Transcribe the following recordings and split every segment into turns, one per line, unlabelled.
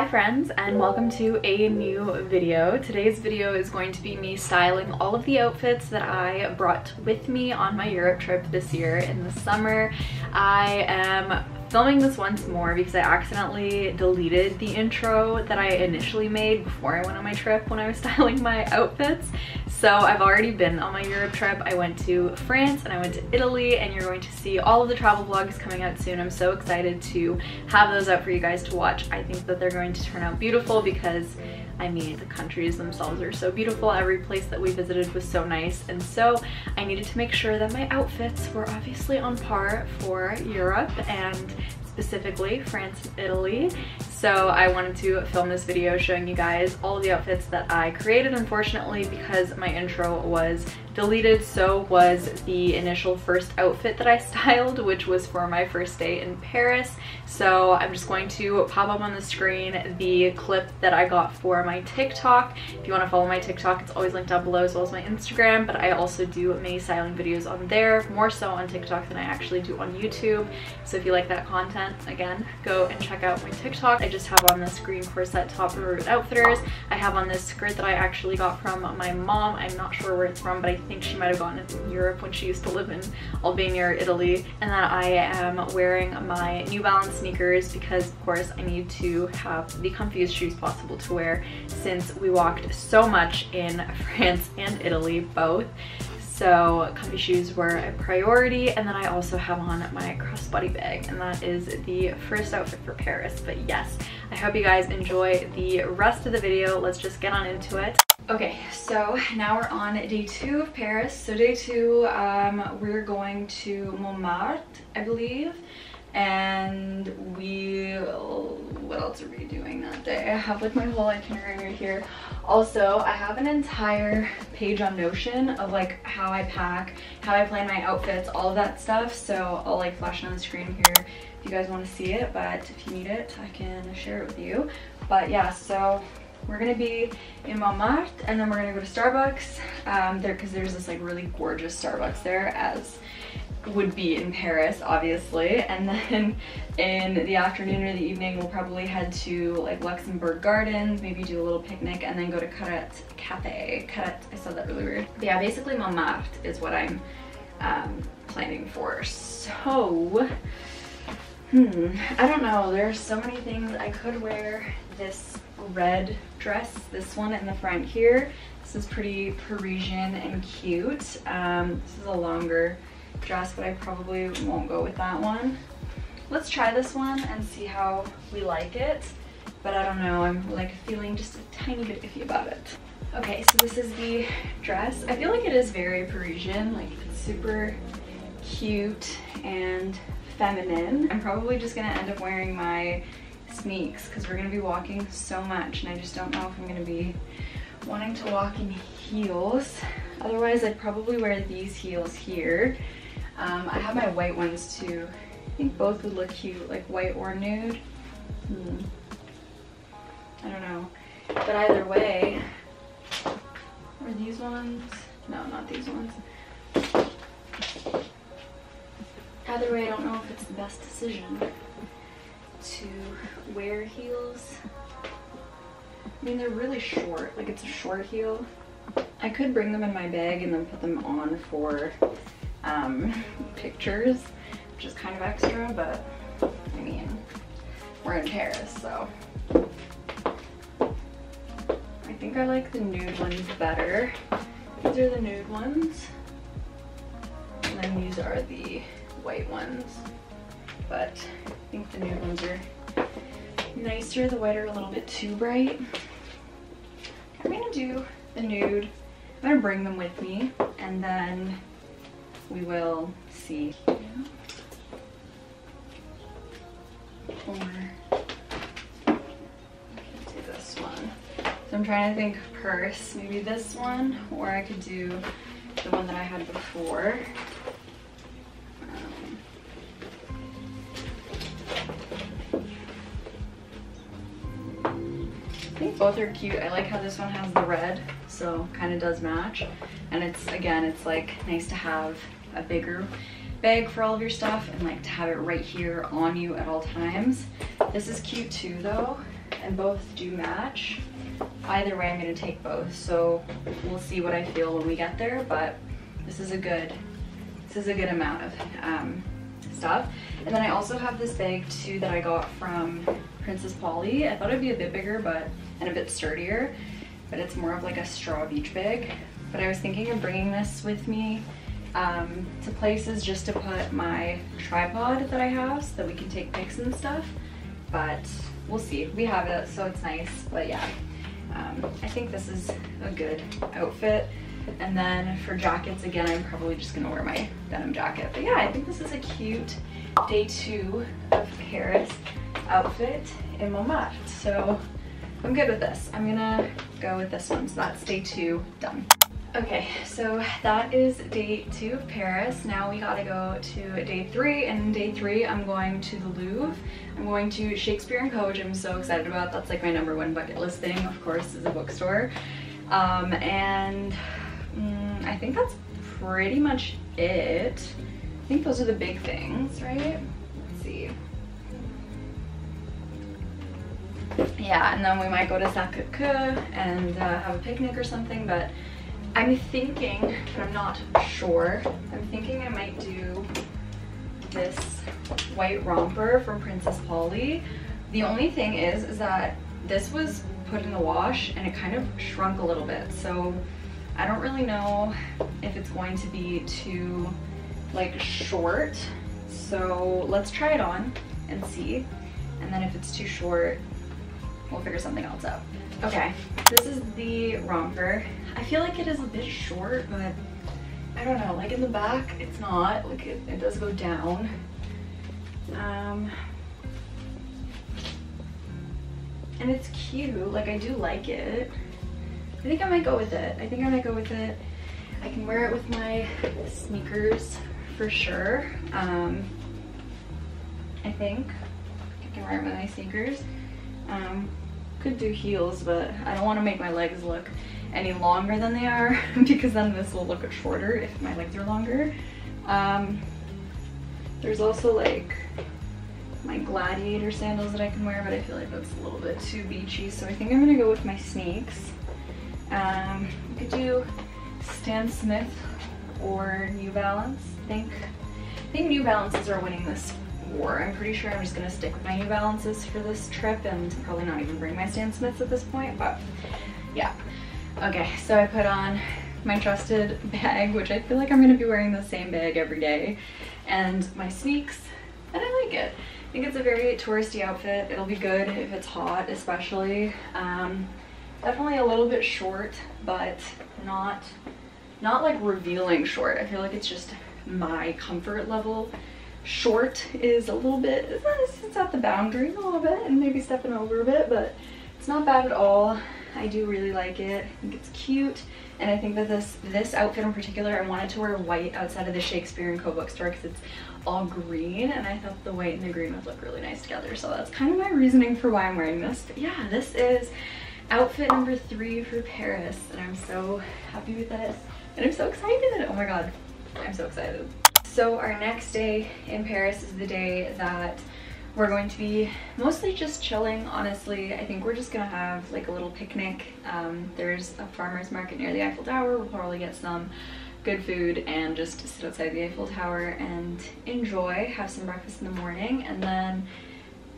Hi friends and welcome to a new video. Today's video is going to be me styling all of the outfits that I brought with me on my Europe trip this year in the summer. I am filming this once more because I accidentally deleted the intro that I initially made before I went on my trip when I was styling my outfits. So I've already been on my Europe trip. I went to France and I went to Italy and you're going to see all of the travel vlogs coming out soon. I'm so excited to have those out for you guys to watch. I think that they're going to turn out beautiful because I mean, the countries themselves are so beautiful. Every place that we visited was so nice. And so I needed to make sure that my outfits were obviously on par for Europe and specifically France and Italy. So I wanted to film this video showing you guys all the outfits that I created. Unfortunately, because my intro was deleted, so was the initial first outfit that I styled, which was for my first day in Paris. So I'm just going to pop up on the screen the clip that I got for my TikTok. If you want to follow my TikTok, it's always linked down below as well as my Instagram, but I also do many styling videos on there, more so on TikTok than I actually do on YouTube. So if you like that content, again, go and check out my TikTok. I just have on this green corset top from Urban Outfitters. I have on this skirt that I actually got from my mom. I'm not sure where it's from, but I think she might have gone to Europe when she used to live in Albania or Italy. And then I am wearing my New Balance sneakers because of course I need to have the comfiest shoes possible to wear since we walked so much in France and Italy both. So comfy shoes were a priority and then I also have on my crossbody bag and that is the first outfit for Paris. But yes I hope you guys enjoy the rest of the video. Let's just get on into it okay so now we're on day two of Paris. So day two um, we're going to Montmartre I believe. And we what else are we doing that day? I have like my whole itinerary right here. Also i have an entire page on notion of like how i pack how i plan my outfits all of that stuff. So i'll like flash it on the screen here if you guys want to see it. But if you need it i can share it with you. But yeah so we're gonna be in Montmartre and then we're gonna go to Starbucks um, there because there's this like really gorgeous Starbucks there as would be in Paris, obviously. And then in the afternoon or the evening, we'll probably head to like Luxembourg Gardens, maybe do a little picnic, and then go to Carette Cafe. Carette, I said that really weird. But yeah, basically Montmartre is what I'm um, planning for. So, hmm, I don't know. There's so many things. I could wear this red dress, this one in the front here. This is pretty Parisian and cute. Um, this is a longer dress, but I probably won't go with that one. Let's try this one and see how we like it. But I don't know, I'm like feeling just a tiny bit iffy about it. Okay, so this is the dress. I feel like it is very Parisian, like super cute and feminine. I'm probably just gonna end up wearing my sneaks because we're gonna be walking so much and I just don't know if I'm gonna be wanting to walk in heels. Otherwise, I'd probably wear these heels here um, I have my white ones too. I think both would look cute, like white or nude. Hmm. I don't know. But either way, are these ones? No, not these ones. Either way, I don't know if it's the best decision to wear heels. I mean, they're really short. Like, it's a short heel. I could bring them in my bag and then put them on for um, pictures, which is kind of extra, but I mean, we're in Paris, so. I think I like the nude ones better. These are the nude ones. And then these are the white ones. But I think the nude ones are nicer. The white are a little bit too bright. I'm gonna do the nude. I'm gonna bring them with me and then we will see. Or do this one. So I'm trying to think purse, maybe this one, or I could do the one that I had before. Both are cute. I like how this one has the red, so kind of does match. And it's, again, it's like nice to have a bigger bag for all of your stuff and like to have it right here on you at all times. This is cute too though. and both do match. Either way, I'm gonna take both. So we'll see what I feel when we get there, but this is a good, this is a good amount of um, stuff. And then I also have this bag too that I got from Princess Polly. I thought it'd be a bit bigger, but, and a bit sturdier, but it's more of like a straw beach bag. But I was thinking of bringing this with me um, to places just to put my tripod that I have so that we can take pics and stuff. But we'll see. We have it, so it's nice. But yeah, um, I think this is a good outfit. And then for jackets, again, I'm probably just gonna wear my denim jacket. But yeah, I think this is a cute day two of Paris outfit in Montmartre. So I'm good with this. I'm gonna go with this one. So that's day two done. Okay, so that is day two of Paris. Now we gotta go to day three, and day three I'm going to the Louvre. I'm going to Shakespeare & Co, which I'm so excited about. That's like my number one bucket list thing, of course, is a bookstore. Um, and mm, I think that's pretty much it. I think those are the big things, right? Let's see. Yeah, and then we might go to Sacré-Cœur and uh, have a picnic or something, but I'm thinking, but I'm not sure, I'm thinking I might do this white romper from Princess Polly. The only thing is, is that this was put in the wash and it kind of shrunk a little bit. So I don't really know if it's going to be too like short. So let's try it on and see. And then if it's too short, we'll figure something else out. Okay, this is the romper. I feel like it is a bit short, but I don't know, like in the back, it's not, like it, it does go down. Um, and it's cute, like I do like it. I think I might go with it. I think I might go with it. I can wear it with my sneakers for sure. Um, I think I can wear it with my sneakers. Um, could do heels, but I don't want to make my legs look any longer than they are because then this will look shorter if my legs are longer. Um, there's also like my gladiator sandals that I can wear, but I feel like that's a little bit too beachy, so I think I'm gonna go with my sneaks. Um, I could do Stan Smith or New Balance. I think, I think New Balances are winning this I'm pretty sure I'm just gonna stick with my New Balances for this trip and probably not even bring my Stan Smiths at this point, but yeah. Okay, so I put on my trusted bag, which I feel like I'm gonna be wearing the same bag every day, and my sneaks, and I like it. I think it's a very touristy outfit. It'll be good if it's hot, especially. Um, definitely a little bit short, but not, not like revealing short. I feel like it's just my comfort level short is a little bit, it's at the boundary a little bit and maybe stepping over a bit, but it's not bad at all. I do really like it. I think it's cute. And I think that this this outfit in particular, I wanted to wear white outside of the Shakespeare & Co bookstore because it's all green and I thought the white and the green would look really nice together. So that's kind of my reasoning for why I'm wearing this. But yeah, this is outfit number three for Paris and I'm so happy with this. And I'm so excited. Oh my God, I'm so excited. So our next day in Paris is the day that we're going to be mostly just chilling, honestly. I think we're just gonna have like a little picnic. Um, there's a farmer's market near the Eiffel Tower. We'll probably get some good food and just sit outside the Eiffel Tower and enjoy, have some breakfast in the morning, and then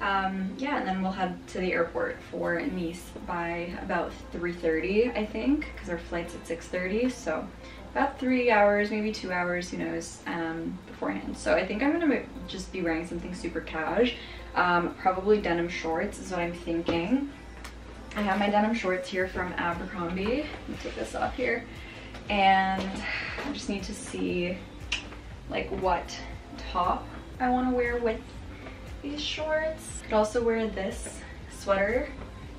um, yeah, and then we'll head to the airport for Nice by about 3.30, I think, because our flight's at 6.30, so about three hours, maybe two hours, who knows, um, beforehand. So I think I'm gonna just be wearing something super cash. Um, probably denim shorts is what I'm thinking. I have my denim shorts here from Abercrombie. Let me take this off here. And I just need to see like what top I wanna wear with these shorts. Could also wear this sweater.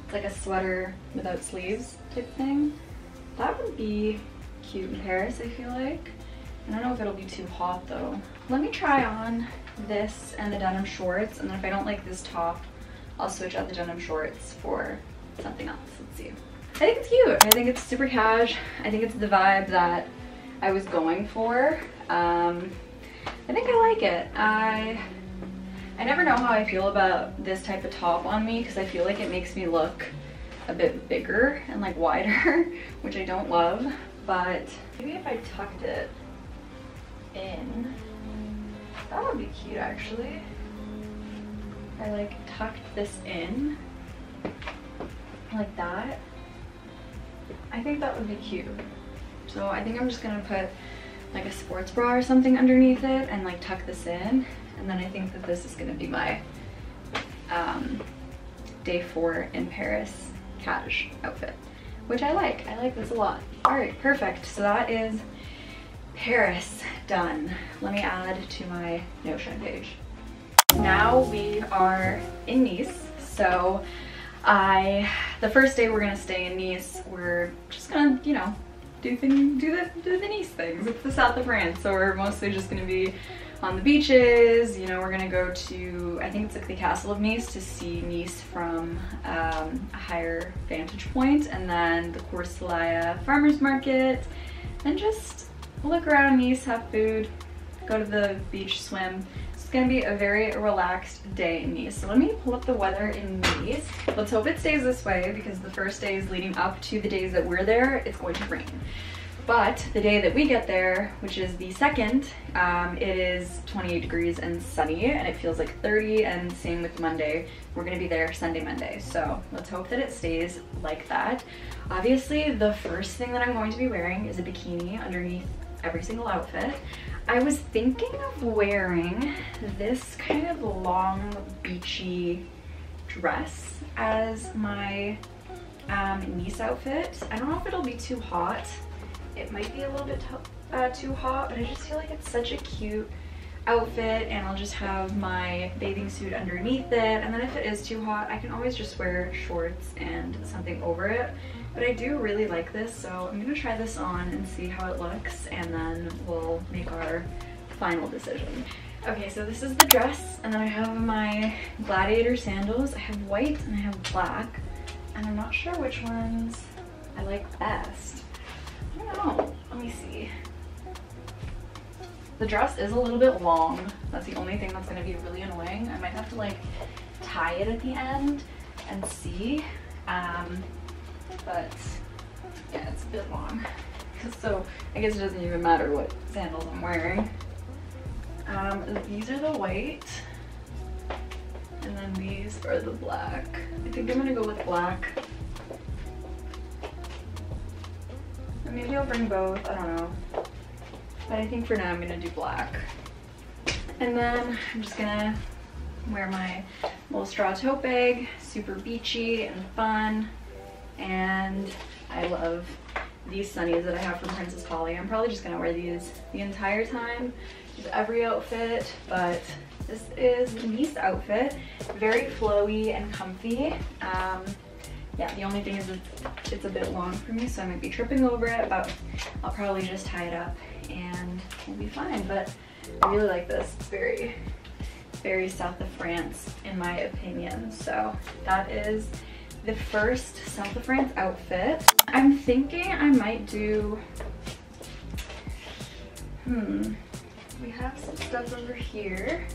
It's like a sweater without sleeves type thing. That would be cute in Paris, I feel like. I don't know if it'll be too hot though. Let me try on this and the denim shorts, and then if I don't like this top, I'll switch out the denim shorts for something else. Let's see. I think it's cute. I think it's super cash. I think it's the vibe that I was going for. Um, I think I like it. I I never know how I feel about this type of top on me because I feel like it makes me look a bit bigger and like wider, which I don't love, but maybe if I tucked it in, that would be cute actually. I like tucked this in like that. I think that would be cute. So I think I'm just gonna put like a sports bra or something underneath it and like tuck this in. And then I think that this is gonna be my um, day four in Paris cash outfit, which I like. I like this a lot. All right, perfect. So that is Paris done. Let me add to my Notion page. Now we are in Nice. So I, the first day we're gonna stay in Nice, we're just gonna, you know, do things, do the, do the Nice things. It's the south of France, so we're mostly just gonna be on the beaches. You know, we're gonna go to, I think it's like the Castle of Nice to see Nice from um, a higher vantage point, and then the Cours Farmers Market, and just look around Nice, have food, go to the beach, swim. It's gonna be a very relaxed day in Nice. So let me pull up the weather in Nice. Let's hope it stays this way because the first days leading up to the days that we're there, it's going to rain. But the day that we get there, which is the second, um, it is 28 degrees and sunny and it feels like 30 and same with Monday. We're gonna be there Sunday, Monday. So let's hope that it stays like that. Obviously, the first thing that I'm going to be wearing is a bikini underneath every single outfit. I was thinking of wearing this kind of long beachy dress as my um, Nice outfit. I don't know if it'll be too hot. It might be a little bit uh, too hot, but I just feel like it's such a cute outfit and I'll just have my bathing suit underneath it and then if it is too hot I can always just wear shorts and something over it but I do really like this so I'm gonna try this on and see how it looks and then we'll make our final decision. Okay so this is the dress and then I have my gladiator sandals. I have white and I have black and I'm not sure which ones I like best. Know. Let me see. The dress is a little bit long. That's the only thing that's gonna be really annoying. I might have to like tie it at the end and see. Um, but yeah, it's a bit long. So I guess it doesn't even matter what sandals I'm wearing. Um, these are the white. And then these are the black. I think I'm gonna go with black. Maybe I'll bring both, I don't know. But I think for now I'm gonna do black. And then I'm just gonna wear my little straw tote bag, super beachy and fun. And I love these sunnies that I have from Princess Polly. I'm probably just gonna wear these the entire time, just every outfit, but this is Nice outfit. Very flowy and comfy. Um, yeah, the only thing is it's, a bit long for me, so I might be tripping over it, but I'll probably just tie it up and we'll be fine. But I really like this. It's very, very south of France in my opinion. So that is the first south of France outfit. I'm thinking I might do, hmm, we have some stuff over here.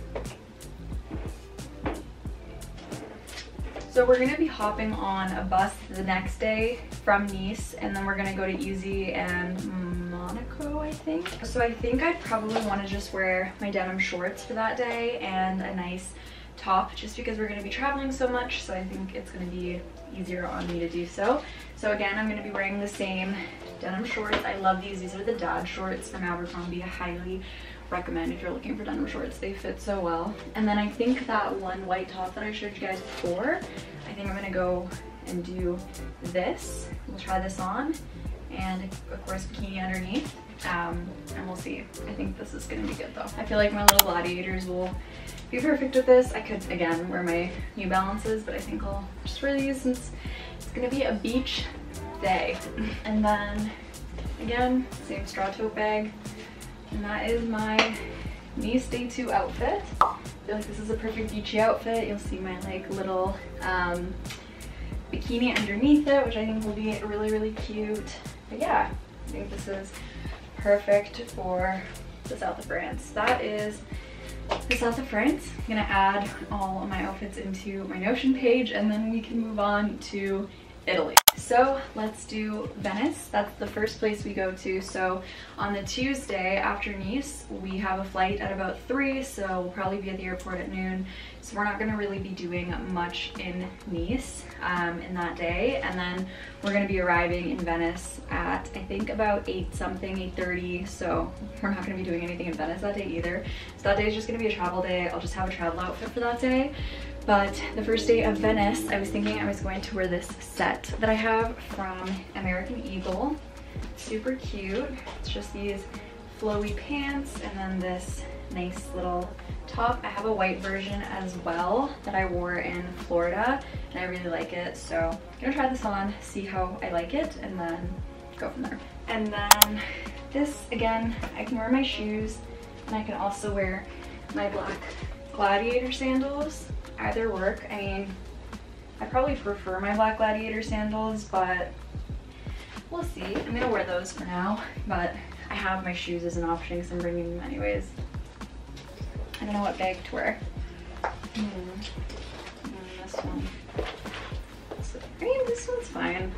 So we're gonna be hopping on a bus the next day from Nice and then we're gonna go to Eze and Monaco, I think. So I think I'd probably wanna just wear my denim shorts for that day and a nice top just because we're gonna be traveling so much. So I think it's gonna be easier on me to do so. So again, I'm gonna be wearing the same denim shorts. I love these. These are the dad shorts from Abercrombie. I highly recommend if you're looking for denim shorts. They fit so well. And then I think that one white top that I showed you guys before, I think I'm gonna go and do this. We'll try this on and of course bikini underneath. Um, and we'll see. I think this is gonna be good though. I feel like my little gladiators will be perfect with this. I could, again, wear my New Balances, but I think I'll just wear these since it's gonna be a beach day. And then, again, same straw tote bag. And that is my Nice Day 2 outfit. I feel like this is a perfect beachy outfit. You'll see my like little um, bikini underneath it, which I think will be really, really cute. But yeah, I think this is perfect for the south of France. That is the south of France. I'm gonna add all of my outfits into my Notion page and then we can move on to Italy. So let's do Venice. That's the first place we go to. So on the Tuesday after Nice, we have a flight at about 3, so we'll probably be at the airport at noon. So we're not going to really be doing much in Nice um, in that day. And then we're going to be arriving in Venice at, I think, about 8 something, 8.30. So we're not going to be doing anything in Venice that day either. So that day is just going to be a travel day. I'll just have a travel outfit for that day. But the first day of Venice, I was thinking I was going to wear this set that I have from American Eagle. Super cute. It's just these flowy pants and then this nice little top. I have a white version as well that I wore in Florida and I really like it. So I'm gonna try this on, see how I like it and then go from there. And then this, again, I can wear my shoes and I can also wear my black gladiator sandals either work. I mean, I probably prefer my Black Gladiator sandals, but we'll see. I'm gonna wear those for now, but I have my shoes as an option because I'm bringing them anyways. I don't know what bag to wear. Hmm. this one. I mean, this one's fine.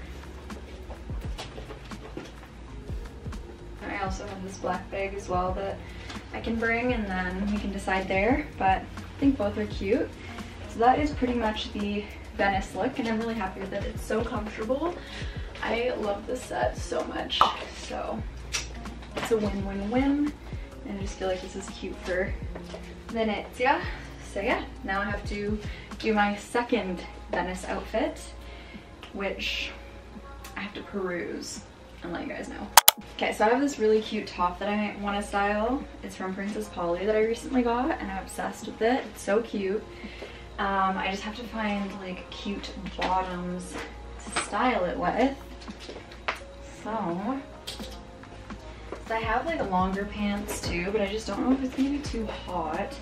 I also have this black bag as well that I can bring and then we can decide there, but I think both are cute. That is pretty much the Venice look and I'm really happy that. It's so comfortable. I love this set so much. So it's a win-win-win. And I just feel like this is cute for Venezia. So yeah, now I have to do my second Venice outfit, which I have to peruse and let you guys know. Okay, so I have this really cute top that I want to style. It's from Princess Polly that I recently got and I'm obsessed with it. It's so cute. Um, I just have to find like cute bottoms to style it with. So, so I have like longer pants too, but I just don't know if it's gonna be too hot.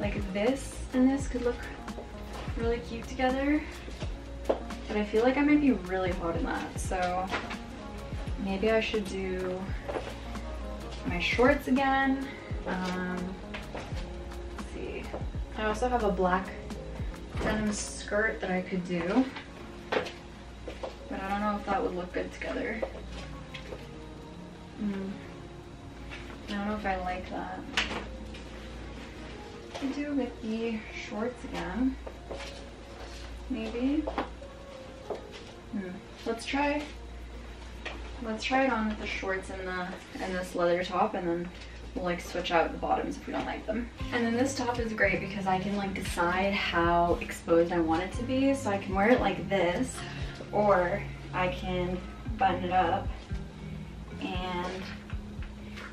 Like this and this could look really cute together. But I feel like I might be really hot in that. So maybe I should do my shorts again. Um, see. I also have a black denim skirt that I could do. But I don't know if that would look good together. Mm. I don't know if I like that. I do with the shorts again. Maybe. Hmm. Let's try. Let's try it on with the shorts and the and this leather top, and then we'll like switch out the bottoms if we don't like them. And then this top is great because I can like decide how exposed I want it to be. So I can wear it like this or I can button it up and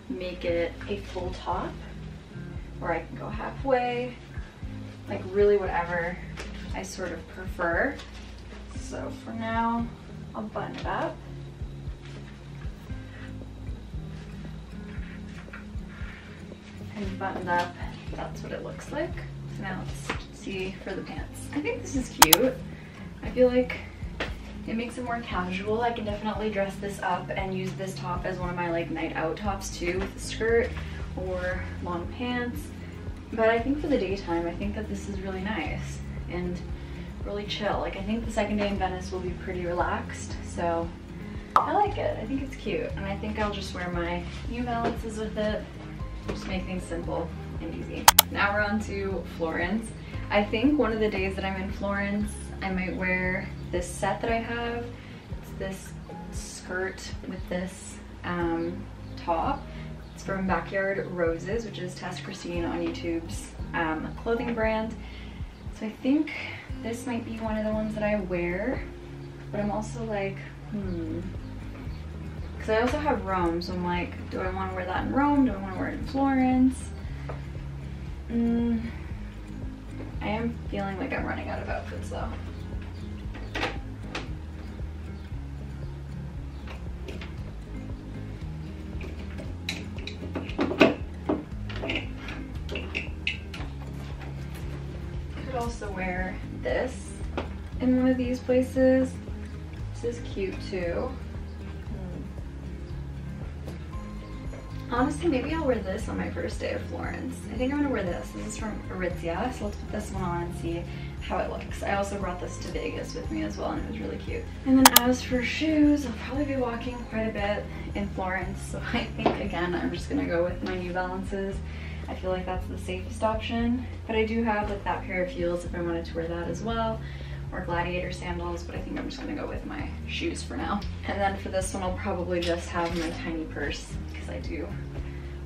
make it a full top or I can go halfway, like really whatever I sort of prefer. So for now, I'll button it up. And buttoned up. That's what it looks like. So now let's see for the pants. I think this is cute. I feel like it makes it more casual. I can definitely dress this up and use this top as one of my like night out tops too with a skirt or long pants. But I think for the daytime, I think that this is really nice and really chill. Like I think the second day in Venice will be pretty relaxed. So I like it. I think it's cute. And I think I'll just wear my New Balances with it just make things simple and easy. Now we're on to Florence. I think one of the days that I'm in Florence, I might wear this set that I have. It's this skirt with this um, top. It's from Backyard Roses, which is Tess Christine on YouTube's um, clothing brand. So I think this might be one of the ones that I wear, but I'm also like, hmm, because I also have Rome, so I'm like, do I want to wear that in Rome? Do I want to wear it in Florence? Mm, I am feeling like I'm running out of outfits though. Could also wear this in one of these places. This is cute too. Honestly, maybe I'll wear this on my first day of Florence. I think I'm gonna wear this. This is from Aritzia, so let's put this one on and see how it looks. I also brought this to Vegas with me as well and it was really cute. And then as for shoes, I'll probably be walking quite a bit in Florence. So I think again, I'm just gonna go with my New Balances. I feel like that's the safest option. But I do have like that pair of heels if I wanted to wear that as well or gladiator sandals, but I think I'm just gonna go with my shoes for now. And then for this one, I'll probably just have my tiny purse I do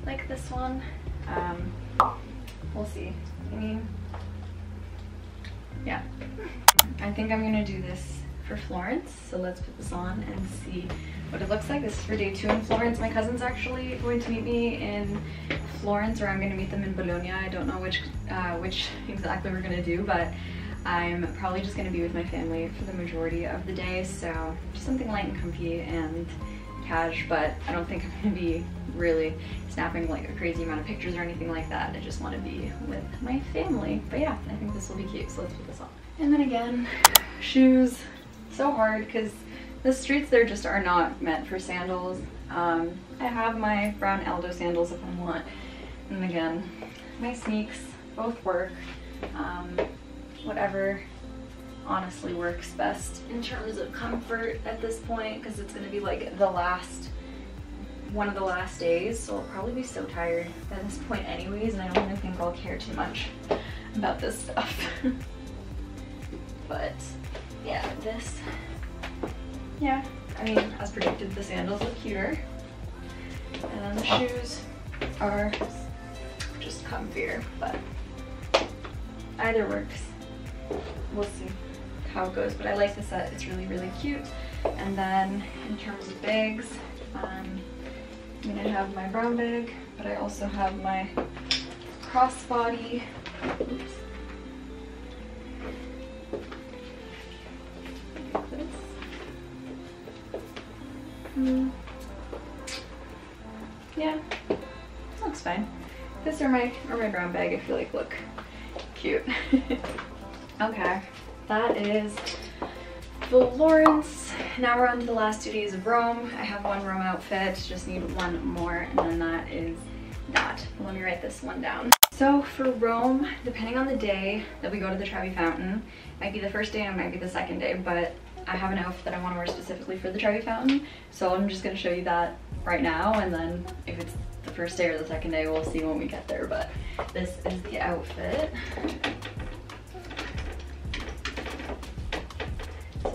like this one. Um, we'll see. I mean, yeah. I think I'm gonna do this for Florence. So let's put this on and see what it looks like. This is for day two in Florence. My cousin's actually going to meet me in Florence or I'm gonna meet them in Bologna. I don't know which, uh, which exactly we're gonna do, but I'm probably just gonna be with my family for the majority of the day. So just something light and comfy and cash, but I don't think I'm gonna be really snapping like a crazy amount of pictures or anything like that. I just wanna be with my family. But yeah, I think this will be cute, so let's put this on. And then again, shoes, so hard because the streets there just are not meant for sandals. Um, I have my brown Aldo sandals if I want. And again, my sneaks both work. Um, whatever honestly works best in terms of comfort at this point because it's going to be like the last one of the last days so I'll probably be so tired at this point anyways and I don't really think I'll care too much about this stuff. But yeah this yeah I mean as predicted the sandals look cuter. And then the shoes are just comfier but either works. We'll see how it goes, but I like the set. It's really, really cute. And then in terms of bags, um, I'm gonna have my brown bag, but I also have my crossbody. Oops. Mm. Yeah, looks fine. This or my or my brown bag I feel like look cute. okay, that is the Florence. Now we're on to the last two days of Rome. I have one Rome outfit, just need one more, and then that is that. Let me write this one down. So for Rome, depending on the day that we go to the Trevi Fountain, it might be the first day and it might be the second day, but I have an outfit that I want to wear specifically for the Trevi Fountain, so I'm just going to show you that right now, and then if it's the first day or the second day, we'll see when we get there, but this is the outfit.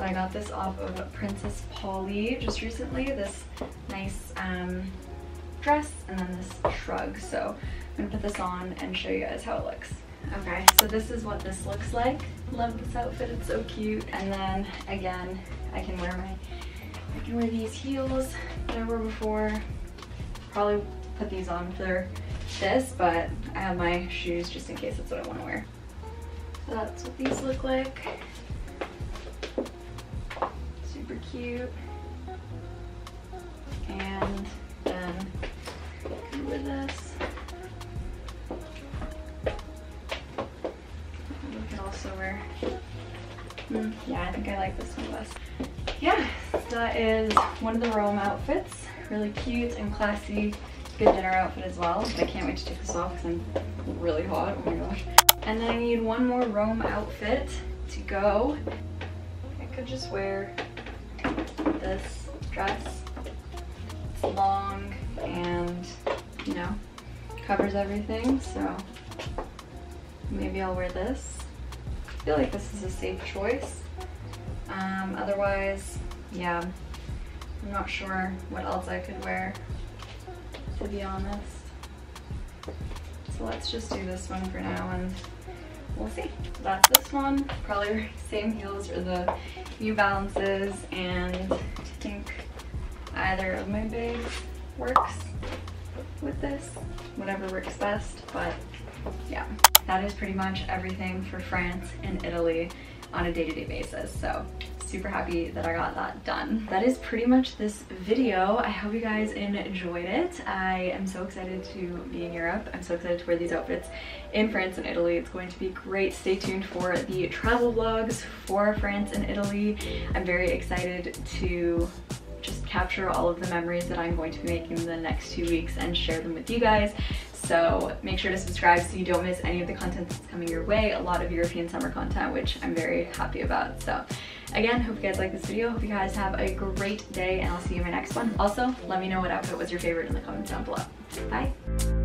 I got this off of Princess Polly just recently, this nice um, dress and then this shrug. So I'm gonna put this on and show you guys how it looks. Okay, so this is what this looks like. Love this outfit, it's so cute. And then again, I can wear my, I can wear these heels that I wore before. Probably put these on for this, but I have my shoes just in case that's what I wanna wear. So that's what these look like cute. And then with this. We could also wear, mm, yeah, I think I like this one best. Yeah, that is one of the Rome outfits. Really cute and classy. Good dinner outfit as well. I can't wait to take this off because I'm really hot. Oh my gosh. And then I need one more Rome outfit to go. I could just wear this dress. It's long and, you know, covers everything, so maybe I'll wear this. I feel like this is a safe choice. Um, otherwise, yeah, I'm not sure what else I could wear, to be honest. So let's just do this one for now and we'll see. That's this one. Probably same heels or the New Balances and I think either of my bags works with this, whatever works best, but yeah. That is pretty much everything for France and Italy on a day-to-day -day basis. So super happy that I got that done. That is pretty much this video. I hope you guys enjoyed it. I am so excited to be in Europe. I'm so excited to wear these outfits in France and Italy. It's going to be great. Stay tuned for the travel vlogs for France and Italy. I'm very excited to just capture all of the memories that I'm going to be making in the next two weeks and share them with you guys. So make sure to subscribe so you don't miss any of the content that's coming your way. A lot of European summer content, which I'm very happy about. So again, hope you guys like this video. Hope you guys have a great day and I'll see you in my next one. Also, let me know what outfit was your favorite in the comments down below. Bye.